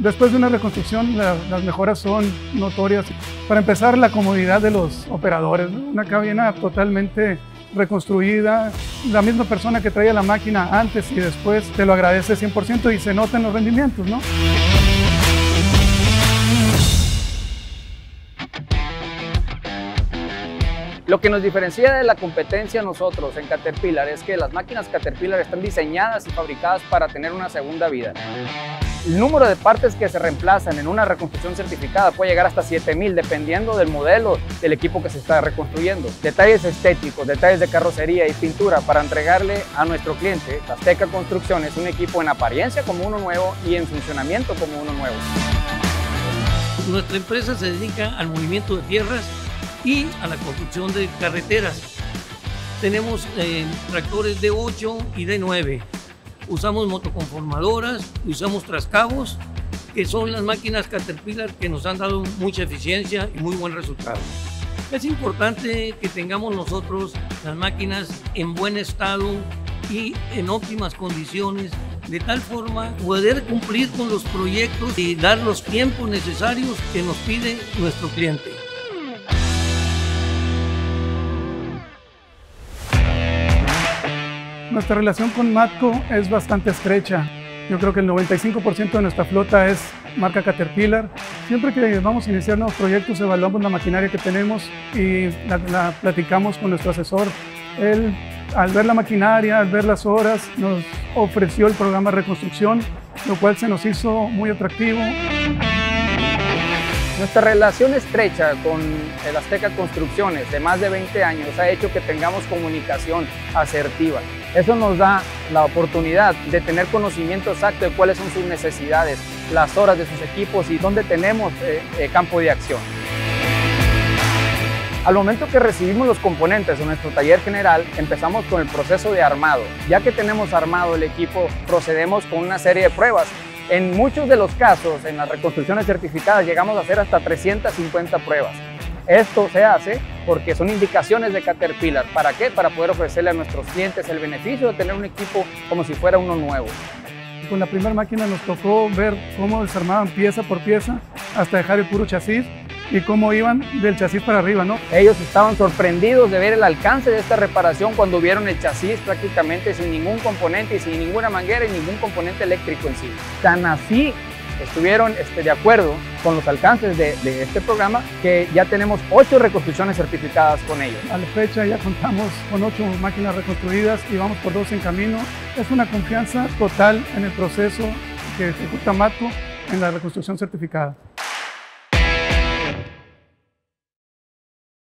Después de una reconstrucción, las mejoras son notorias. Para empezar, la comodidad de los operadores. Una cabina totalmente reconstruida. La misma persona que traía la máquina antes y después te lo agradece 100% y se nota en los rendimientos, ¿no? Lo que nos diferencia de la competencia nosotros en Caterpillar es que las máquinas Caterpillar están diseñadas y fabricadas para tener una segunda vida. El número de partes que se reemplazan en una reconstrucción certificada puede llegar hasta 7000 dependiendo del modelo del equipo que se está reconstruyendo. Detalles estéticos, detalles de carrocería y pintura para entregarle a nuestro cliente, Azteca Construcciones, un equipo en apariencia como uno nuevo y en funcionamiento como uno nuevo. Nuestra empresa se dedica al movimiento de tierras y a la construcción de carreteras. Tenemos eh, tractores de 8 y de 9 usamos motoconformadoras, usamos trascabos, que son las máquinas Caterpillar que nos han dado mucha eficiencia y muy buen resultado. Es importante que tengamos nosotros las máquinas en buen estado y en óptimas condiciones, de tal forma poder cumplir con los proyectos y dar los tiempos necesarios que nos pide nuestro cliente. Nuestra relación con Matco es bastante estrecha. Yo creo que el 95% de nuestra flota es marca Caterpillar. Siempre que vamos a iniciar nuevos proyectos, evaluamos la maquinaria que tenemos y la, platicamos con nuestro asesor. Él, al ver la maquinaria, al ver las horas, nos ofreció el programa Reconstrucción, lo cual se nos hizo muy atractivo. Nuestra relación estrecha con el Azteca Construcciones de más de 20 años ha hecho que tengamos comunicación asertiva. Eso nos da la oportunidad de tener conocimiento exacto de cuáles son sus necesidades, las horas de sus equipos y dónde tenemos eh, eh, campo de acción. Al momento que recibimos los componentes en nuestro taller general, empezamos con el proceso de armado. Ya que tenemos armado el equipo, procedemos con una serie de pruebas en muchos de los casos, en las reconstrucciones certificadas, llegamos a hacer hasta 350 pruebas. Esto se hace porque son indicaciones de Caterpillar. ¿Para qué? Para poder ofrecerle a nuestros clientes el beneficio de tener un equipo como si fuera uno nuevo. Con la primera máquina nos tocó ver cómo desarmaban pieza por pieza hasta dejar el puro chasis y cómo iban del chasis para arriba, ¿no? Ellos estaban sorprendidos de ver el alcance de esta reparación cuando vieron el chasis prácticamente sin ningún componente y sin ninguna manguera y ningún componente eléctrico en sí. Tan así estuvieron este, de acuerdo con los alcances de, de, este programa que ya tenemos ocho reconstrucciones certificadas con ellos. A la fecha ya contamos con ocho máquinas reconstruidas y vamos por dos en camino. Es una confianza total en el proceso que ejecuta Matco en la reconstrucción certificada.